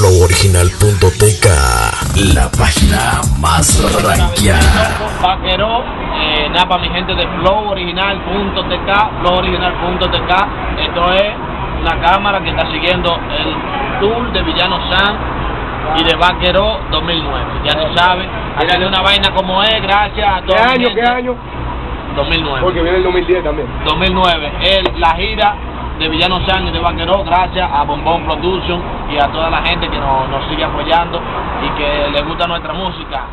floworiginal.tk, la página más ranqueada. Vaquero, eh, nada para mi gente de floworiginal.tk, floworiginal.tk. Esto es la cámara que está siguiendo el tour de Villano San y de Vaquero 2009. Ya se sabe, de una vaina como es, gracias a ¿Qué todos. año? ¿Qué año? 2009. Porque viene el 2010 también. 2009. El, la gira de Villano y de Vaqueró, gracias a Bombón Production y a toda la gente que nos, nos sigue apoyando y que le gusta nuestra música.